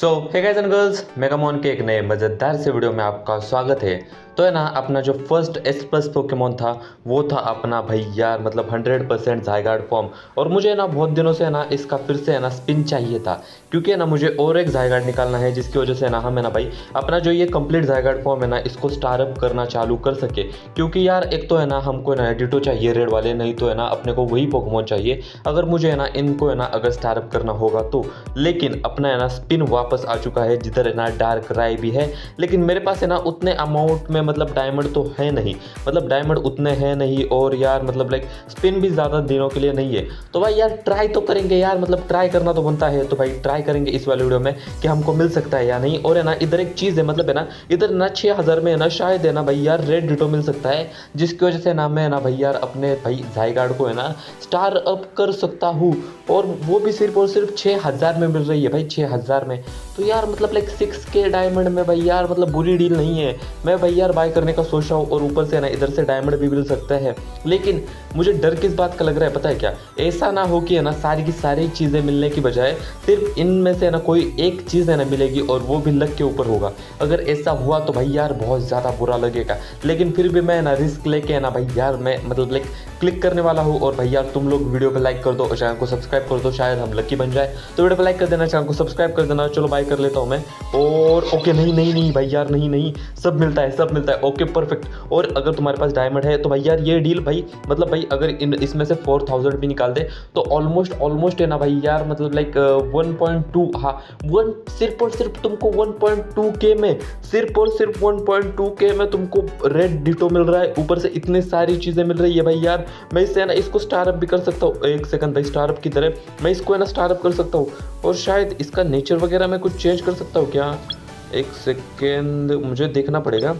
So hey guys and girls मेगामोन के एक नए मज़ेदार से वीडियो में आपका स्वागत है। तो है ना अपना जो फ़र्स्ट एस प्लस पोकेमोन था वो था अपना भाई यार मतलब हंड्रेड परसेंट जायगार्ड फॉर्म और मुझे ना बहुत दिनों से है ना इसका फिर से है ना स्पिन चाहिए था क्योंकि है ना मुझे और एक जायगार्ड निकालना है जिसकी वजह से ना हम है ना भाई अपना जो ये कंप्लीट जायगार्ड फॉर्म है ना इसको स्टारअप करना चालू कर सके क्योंकि यार एक तो है ना हमको ना एडिटो चाहिए रेड वाले नहीं तो है ना अपने को वही पोकेमोन चाहिए अगर मुझे है ना इनको है ना अगर स्टारअप करना होगा तो लेकिन अपना है ना स्पिन वापस आ चुका है जिधर है ना डार्क राय भी है लेकिन मेरे पास है ना उतने अमाउंट में मतलब डायमंड तो है नहीं। मतलब डायमंड उतने हैं नहीं और यार मतलब लाइक स्पिन भी ज़्यादा दिनों के लिए नहीं है। तो भाई यार ट्राई तो करेंगे यार मतलब ट्राई करना तो बनता है। तो भाई ट्राई करेंगे इस वाले वीडियो में कि हमको मिल सकता है या नहीं। और है ना, इधर एक चीज़ है मतलब है ना, इधर ना छः हज़ार में है ना, शायद है ना भाई यार रेड डिटो मिल सकता है, जिसकी वजह से ना मैं ना भाई यार अपने भाई जायगार्ड को है ना स्टार अप कर सकता हूँ। और वो भी सिर्फ़ और सिर्फ़ छः हज़ार में मिल रही है भाई छः हज़ार में। तो यार मतलब लाइक सिक्स के डायमंड में भाई यार मतलब बुरी डील नहीं है। मैं भाई यार बाय करने का सोच रहा हूँ और ऊपर से ना, इधर से डायमंड भी मिल सकता है। लेकिन मुझे डर किस बात का लग रहा है, पता है क्या? ऐसा ना हो कि है ना, सारी की सारी चीज़ें मिलने की बजाय सिर्फ़ इनमें से ना, कोई एक चीज़ है ना मिलेगी और वो भी लक के ऊपर होगा। अगर ऐसा हुआ तो भाई यार, बहुत ज़्यादा बुरा लगेगा। लेकिन फिर भी मैं ना रिस्क लेके है ना, भाई यार, मैं मतलब लाइक क्लिक करने वाला हूँ और भैया तुम लोग वीडियो पर लाइक कर दो और चैनल को सब्सक्राइब कर दो, शायद हम लकी बन जाए। तो वीडियो पर लाइक कर देना, चैनल को सब्सक्राइब कर देना, चलो बाय कर लेता हूँ मैं। और ओके नहीं नहीं नहीं भाई यार, नहीं नहीं, सब मिलता है, सब मिलता है। ओके परफेक्ट और अगर तुम्हारे पास डायमंड है तो भाई यार ये डील भाई मतलब भाई अगर इसमें से फोर थाउज़ेंड भी निकाल दे तो ऑलमोस्ट ऑलमोस्ट है ना भाई यार मतलब लाइक वन पॉइंट टू हाँ वन सिर्फ़ और सिर्फ़ तुमको वन पॉइंट टू के में, सिर्फ़ और सिर्फ़ वन पॉइंट टू के में तुमको रेड डिटो मिल रहा है। ऊपर से इतनी सारी चीज़ें मिल रही है भाई यार मैं इससे है ना, इसको स्टार्टअप भी कर सकता हूँ। एक सेकंड भाई स्टार्टअप की तरह मैं इसको, है ना स्टार्टअप कर सकता हूँ। और शायद इसका नेचर वगैरह मैं कुछ चेंज कर सकता हूँ क्या? एक सेकेंड मुझे देखना पड़ेगा।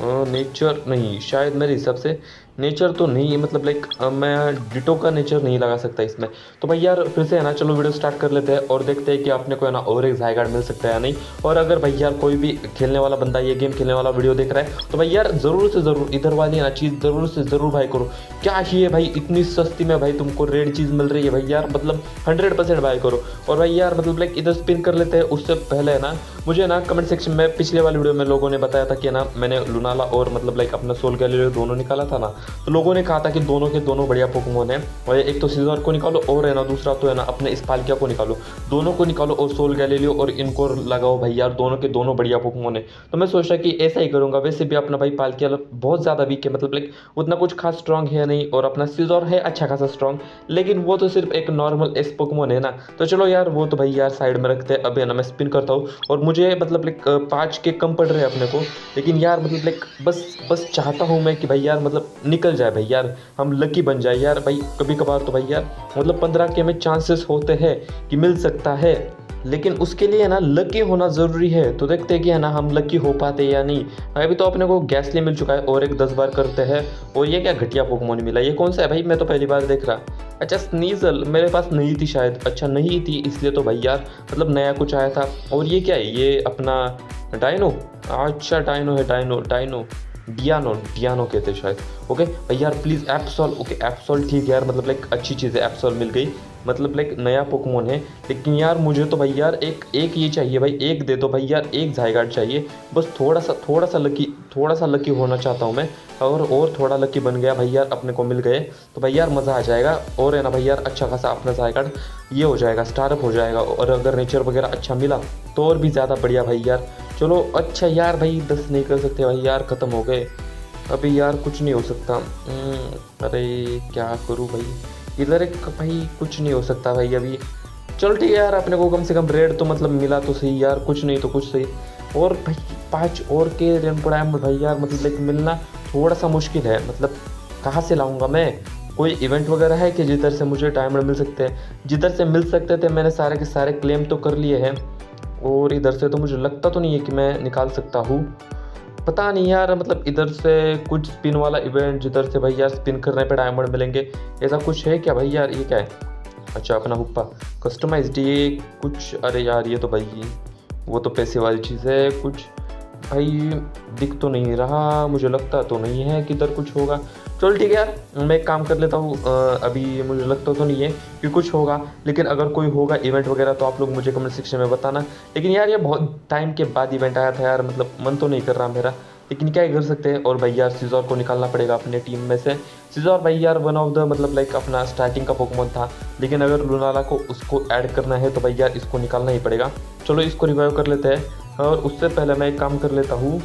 नेचर नहीं, शायद मेरे हिसाब से नेचर तो नहीं है मतलब लाइक मैं डिटो का नेचर नहीं लगा सकता इसमें। तो भाई यार, फिर से है ना, चलो वीडियो स्टार्ट कर लेते हैं और देखते हैं कि आपने को है ना और एक जायगार्ड मिल सकता है या नहीं। और अगर भाई यार कोई भी खेलने वाला बंदा ये गेम खेलने वाला वीडियो देख रहा है तो भाई यार ज़रूर से ज़रूर, इधर वाली ना चीज़ ज़रूर से ज़रूर भाई करो। क्या ही है भाई, इतनी सस्ती में भाई तुमको रेड चीज़ मिल रही है भाई यार मतलब हंड्रेड परसेंट भाई करो। और भाई यार मतलब लाइक इधर स्पिन कर लेते हैं, उससे पहले है ना मुझे ना कमेंट सेक्शन में पिछले वाले वीडियो में लोगों ने बताया था कि ना मैंने लुनाला और मतलब लाइक अपना सोल गैलेरियो दोनों निकाला था ना तो लोगों ने कहा था कि दोनों के दोनों बढ़िया पोकेमोन है। और एक तो सीजर को निकालो और है ना दूसरा तो है ना अपने स्पालकिया को निकालो। दोनों को निकालो और सोल गैलेलियो और इनको लगाओ भाई यार, दोनों के दोनों बढ़िया पोकेमोन है। तो मैं सोच रहा कि ऐसा ही करूँगा। वैसे भी अपना भाई पालकिया बहुत ज़्यादा वीक है मतलब लाइक उतना कुछ खास स्ट्रॉन्ग है नहीं और अपना सीजर है अच्छा खासा स्ट्रॉन्ग लेकिन वो तो सिर्फ़ एक नॉर्मल एस पोकेमोन है ना। तो चलो यार, वो तो भाई यार साइड में रखते हैं। अभी ना मैं स्पिन करता हूँ और मुझे मतलब लाइक पाँच के कम पड़ रहे हैं अपने को। लेकिन यार मतलब लाइक बस बस चाहता हूँ मैं कि भाई यार मतलब निकल जाए भाई यार। हम लकी बन जाए यार भाई कभी कभार तो भाई यार मतलब पंद्रह के में चांसेस होते हैं कि मिल सकता है। लेकिन उसके लिए है ना लकी होना ज़रूरी है। तो देखते हैं कि है ना, हम लकी हो पाते या नहीं। अभी तो अपने को गैसली मिल चुका है और एक दस बार करते हैं। और ये क्या घटिया पोकमोन मिला? ये कौन सा है? भाई, मैं तो पहली बार देख रहा। अच्छा स्नीजल मेरे पास नहीं थी शायद। अच्छा नहीं थी, इसलिए तो भाई यार मतलब नया कुछ आया था। और ये क्या है? ये अपना डाइनो अच्छा डाइनो है डाइनो डाइनो डियानो डियानो कहते हैं शायद। ओके भाई यार प्लीज़ एप्सॉल ओके एप्सॉल ठीक है यार मतलब लाइक अच्छी चीज़ है एप्सॉल मिल गई। मतलब लाइक नया पोकमोन है। लेकिन यार, मुझे तो भाई यार एक एक ये चाहिए भाई, एक दे दो भाई यार, एक जायगार्ड चाहिए। बस थोड़ा सा थोड़ा सा लकी थोड़ा सा लकी होना चाहता हूँ मैं। और और थोड़ा लकी बन गया भाई यार, अपने को मिल गए। तो भाई यार, मज़ा आ जाएगा। और है ना भाई यार अच्छा खासा अपना जायगार्ड ये हो जाएगा स्टार्टअप हो जाएगा। और अगर नेचर वगैरह अच्छा मिला तो और भी ज़्यादा बढ़िया भाई यार। चलो अच्छा यार भाई, दस नहीं कर सकते भाई, यार ख़त्म हो गए। अभी यार कुछ नहीं हो सकता। अरे क्या करूँ भाई? इधर एक भाई कुछ नहीं हो सकता भाई अभी। चल ठीक है यार, अपने को कम से कम रेड तो मतलब मिला तो सही, यार कुछ नहीं तो कुछ सही। और भाई, पाँच और के रेन डायमंड भाई यार मतलब लाइक मिलना थोड़ा सा मुश्किल है। मतलब कहाँ से लाऊँगा मैं? कोई इवेंट वगैरह है कि जिधर से मुझे डायमंड मिल सकते हैं? जिधर से मिल सकते थे मैंने सारे के सारे क्लेम तो कर लिए हैं। और इधर से तो मुझे लगता तो नहीं है कि मैं निकाल सकता हूँ। पता नहीं यार मतलब इधर से कुछ स्पिन वाला इवेंट जिधर से भाई यार स्पिन करने पे डायमंड मिलेंगे, ऐसा कुछ है क्या भाई यार? ये क्या है? अच्छा अपना हुप्पा। कस्टमाइज ये कुछ, अरे यार, ये तो भाई, वो तो पैसे वाली चीज़ है, कुछ। भाई, दिख तो नहीं रहा, मुझे लगता तो नहीं है कि इधर कुछ होगा। चलो ठीक है यार, मैं एक काम कर लेता हूँ अभी मुझे लगता तो नहीं है कि कुछ होगा, लेकिन अगर कोई होगा इवेंट वगैरह तो आप लोग मुझे कमेंट सेक्शन में बताना। लेकिन यार, ये बहुत टाइम के बाद इवेंट आया था यार मतलब मन तो नहीं कर रहा मेरा। लेकिन क्या कर सकते हैं? और भाई यार सीजोर को निकालना पड़ेगा अपने टीम में से। सीजोर भाई यार वन ऑफ़ द मतलब लाइक अपना स्टार्टिंग का पोकमोन था। लेकिन अगर लुनाला को उसको ऐड करना है तो भाई यार, इसको निकालना ही पड़ेगा। चलो, इसको रिवाइव कर लेते हैं। और उससे पहले मैं एक काम कर लेता हूँ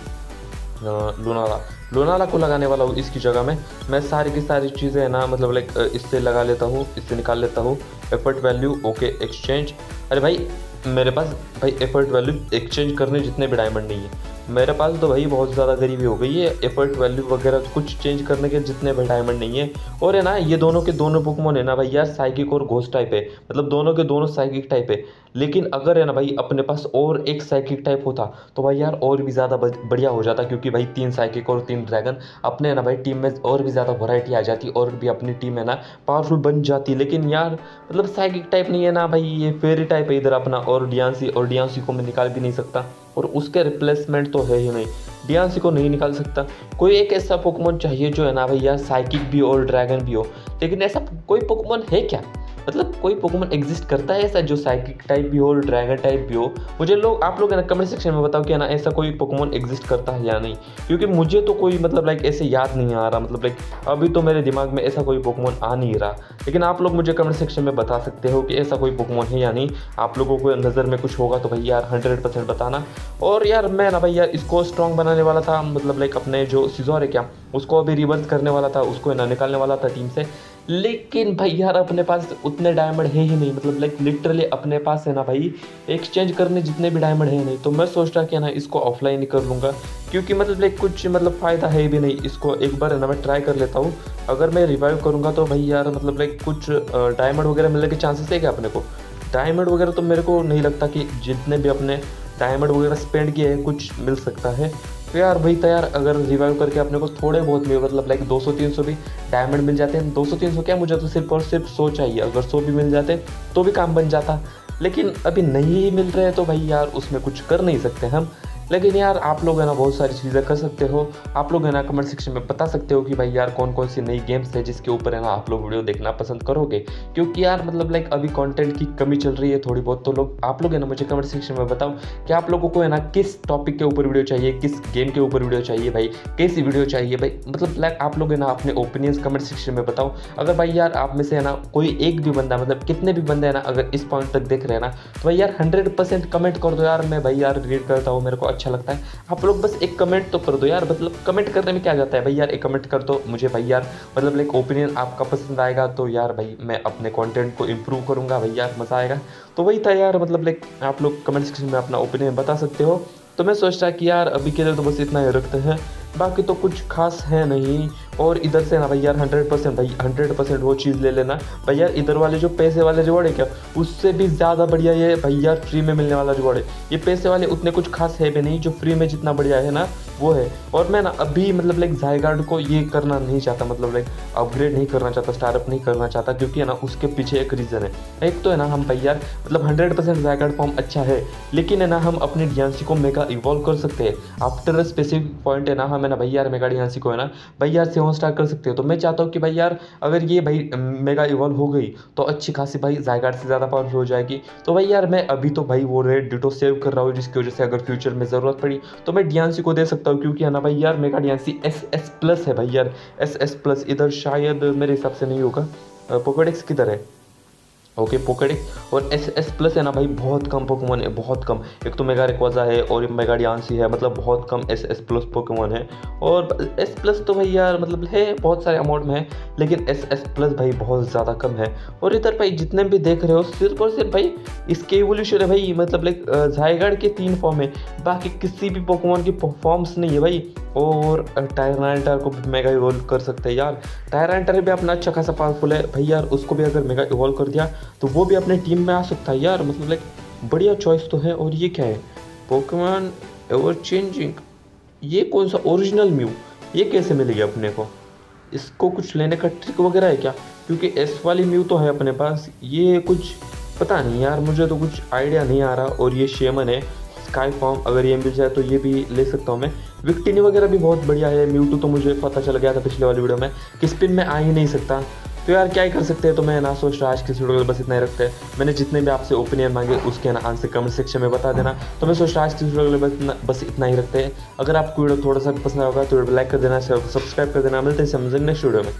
लोनाला लोनाला को लगाने वाला हूँ इसकी जगह में। मैं सारी की सारी चीज़ें ना मतलब लाइक इससे लगा लेता हूँ, इससे निकाल लेता हूँ। एफर्ट वैल्यू ओके एक्सचेंज अरे भाई, मेरे पास भाई एफर्ट वैल्यू एक्सचेंज करने जितने भी डायमंड नहीं है। मेरे पास तो भाई बहुत ज़्यादा गरीबी हो गई है। एफर्ट वैल्यू वगैरह कुछ चेंज करने के जितने भी डायमंड नहीं है। और है ना, ये दोनों के दोनों बुकमोन है ना भाई यार साइकिक और घोस्ट टाइप है। मतलब दोनों के दोनों साइकिक टाइप है। लेकिन अगर है ना भाई, अपने पास और एक साइकिक टाइप होता तो भाई यार और भी ज़्यादा बढ़िया हो जाता। क्योंकि भाई तीन साइकिक और तीन ड्रैगन अपने ना भाई टीम में और भी ज़्यादा वैरायटी आ जाती और भी अपनी टीम है ना पावरफुल बन जाती। लेकिन यार मतलब साइकिक टाइप नहीं है ना भाई, ये फेरी टाइप है इधर अपना। और डियांसी और डियांसी को मैं निकाल भी नहीं सकता। और उसके रिप्लेसमेंट तो है ही नहीं। डियांसी को नहीं निकाल सकता। कोई एक ऐसा पोकमोन चाहिए जो है ना भैया साइकिक भी हो और ड्रैगन भी हो। लेकिन ऐसा कोई पोकमोन है क्या? मतलब कोई पोकेमोन एग्जिस्ट करता है ऐसा जो साइकिक टाइप भी हो ड्रैगन टाइप भी हो? मुझे लोग, आप लोग है ना कमेंट सेक्शन में बताओ कि ना ऐसा कोई पोकेमोन एग्जिस्ट करता है या नहीं? क्योंकि मुझे तो कोई मतलब लाइक ऐसे याद नहीं आ रहा मतलब लाइक अभी तो मेरे दिमाग में ऐसा कोई पोकेमोन आ नहीं रहा। लेकिन आप लोग मुझे कमेंट सेक्शन में बता सकते हो कि ऐसा कोई पोकेमोन है या नहीं? आप लोगों को नज़र में कुछ होगा तो भाई यार हंड्रेड परसेंट बताना। और यार मैं ना भाई यार इसको स्ट्रॉन्ग बनाने वाला था मतलब लाइक अपने जो सीजोर है क्या, उसको अभी रिवर्स करने वाला था, उसको ना निकालने वाला था टीम से। लेकिन भाई यार, अपने पास उतने डायमंड है ही नहीं। मतलब लाइक लिटरली अपने पास है ना भाई। एक्सचेंज करने जितने भी डायमंड है नहीं तो मैं सोच रहा कि ना इसको ऑफलाइन ही कर लूँगा। क्योंकि मतलब लाइक कुछ मतलब फ़ायदा है भी नहीं इसको। एक बार है ना, मैं ट्राई कर लेता हूँ। अगर मैं रिवाइव करूँगा तो भाई यार मतलब लाइक कुछ डायमंड वगैरह मिलने के चांसेस है क्या अपने को? डायमंड वगैरह तो मेरे को नहीं लगता कि जितने भी अपने डायमंड वगैरह स्पेंड किए हैं, कुछ मिल सकता है। तो यार भाई तो यार अगर रिवाइव करके अपने को थोड़े बहुत मिले मतलब लाइक 200-300 भी डायमंड मिल जाते हैं 200-300 क्या मुझे तो सिर्फ़ और सिर्फ़ सो चाहिए, अगर सो भी मिल जाते तो भी काम बन जाता। लेकिन अभी नहीं ही मिल रहे हैं तो भाई यार उसमें कुछ कर नहीं सकते हम। लेकिन यार, आप लोग है ना बहुत सारी चीज़ें कर सकते हो। आप लोग है ना कमेंट सेक्शन में बता सकते हो कि भाई यार कौन कौन सी नई गेम्स है जिसके ऊपर है ना आप लोग वीडियो देखना पसंद करोगे? क्योंकि यार मतलब लाइक अभी कॉन्टेंट की कमी चल रही है थोड़ी बहुत तो लोग, आप लोग है ना मुझे कमेंट सेक्शन में बताओ कि आप लोगों को है ना किस टॉपिक के ऊपर वीडियो चाहिए, किस गेम के ऊपर वीडियो चाहिए भाई, कैसी वीडियो चाहिए भाई? मतलब लाइक आप लोग है ना अपने ओपिनियंस कमेंट सेक्शन में बताओ। अगर भाई यार आप में से है ना कोई एक भी बंदा मतलब कितने भी बंदे है ना अगर इस पॉइंट तक देख रहे हैं ना तो भाई यार हंड्रेड कमेंट कर दो यार, मैं भाई यार रीड करता हूँ, मेरे को अच्छा लगता है। आप लोग बस एक कमेंट तो कर दो यार मतलब कमेंट करने में क्या जाता है? भाई यार, एक कमेंट कर दो मुझे भाई यार मतलब लाइक ओपिनियन आपका पसंद आएगा तो यार भाई मैं अपने कॉन्टेंट को इम्प्रूव करूँगा, भाई यार मज़ा आएगा। तो वही था यार मतलब लाइक आप लोग कमेंट सेक्शन में अपना ओपिनियन बता सकते हो। तो मैं सोचता कि यार अभी के लिए तो बस इतना ही, रखते हैं। बाकी तो कुछ खास है नहीं। और इधर से ना भाई यार हंड्रेड परसेंट भाई हंड्रेड परसेंट वो चीज़ ले लेना। भाई यार, इधर वाले जो पैसे वाले रिवॉर्ड है क्या, उससे भी ज़्यादा बढ़िया ये भाई यार फ्री में मिलने वाला रिवॉर्ड है ये पैसे वाले उतने कुछ खास है भी नहीं, जो फ्री में जितना बढ़िया है ना, वो है। और मैं ना अभी मतलब लाइक जायगार्ड को ये करना नहीं चाहता मतलब लाइक अपग्रेड नहीं करना चाहता स्टार्टअप नहीं करना चाहता, क्योंकि है ना उसके पीछे एक रीज़न है। एक तो है ना हम भाई यार मतलब हंड्रेड परसेंट जायगार्ड फॉर्म अच्छा है, लेकिन है ना हम अपनी डियांसी को मेगा इवॉल्व कर सकते हैं। आफ्टर अ स्पेसिफिक पॉइंट है ना हम है ना भाई यार मेगा डियांसी को है ना? भाई यार सेवन स्टार कर सकते हो। तो मैं चाहता हूँ कि, भाई यार, अगर ये, भाई मेगा इवॉल्व हो गई तो अच्छी खासी, भाई जायगार्ड से ज़्यादा पावरफुल हो जाएगी। तो भाई यार, मैं अभी तो भाई, वो रेड डिटो सेव कर रहा हूँ, जिसकी वजह से अगर फ्यूचर में ज़रूरत पड़ी तो मैं डियांसी को दे सकता हूँ, क्योंकि है ना, भाई यार mega Diancie S S plus है, भाई यार। एस एस प्लस इधर शायद मेरे हिसाब से नहीं होगा। पोकेडेक्स किधर है? ओके पोकेडिक और एस एस प्लस है ना भाई, बहुत कम पोकेमोन है, बहुत कम। एक तो मेगा रिक्वाजा है और मेगा डियांसी है मतलब बहुत कम एस एस प्लस पोकेमोन है। और एस प्लस तो भाई यार मतलब है, बहुत सारे अमाउंट में है, लेकिन एस एस प्लस भाई बहुत ज़्यादा कम है। और इधर भाई, जितने भी देख रहे हो, सिर्फ़ और सिर्फ़ भाई, इसके एवोल्यूशन है भाई मतलब लाइक जायगढ़ के तीन फॉर्म है। बाकी किसी भी पोकेमोन की फॉर्म्स नहीं है भाई। और टायरांटर को भी मेगा इवॉल्व कर सकते हैं। यार टायरांटर भी अपना अच्छा खासा पावरफुल है। भाई यार, उसको भी अगर मेगा इवॉल्व कर दिया तो वो भी अपने टीम में आ सकता है। यार मतलब लाइक बढ़िया चॉइस तो है। और ये क्या है? पोकेमॉन एवर चेंजिंग ये कौन सा ओरिजिनल म्यू ये कैसे मिलेगी अपने को? इसको कुछ लेने का ट्रिक वगैरह है क्या? क्योंकि एस वाली म्यू तो है अपने पास। ये कुछ, पता नहीं यार, मुझे तो कुछ आइडिया नहीं आ रहा। और ये शेमन है। स्काई फॉर्म अगर ये मिल जाए तो ये भी ले सकता हूँ मैं। विक्टिनी वगैरह भी बहुत बढ़िया है म्यूटू तो मुझे पता चल गया था पिछले वाली वीडियो में कि स्पिन में आ ही नहीं सकता। तो यार क्या ही कर सकते हैं तो मैं ना सोच रहा आज की वीडियो में बस इतना ही रखते हैं। मैंने जितने भी आपसे ओपिनियन मांगे उसके ना आंसर कमेंट सेक्शन में बता देना। तो मैं सोच रहा आज की वीडियो में बस, बस इतना ही रखते हैं। अगर आपको वीडियो थोड़ा सा पसंद होगा तो वीडियो लाइक कर देना सब्सक्राइब कर देना। मिलते हैं समझ नेक्स्ट वीडियो में।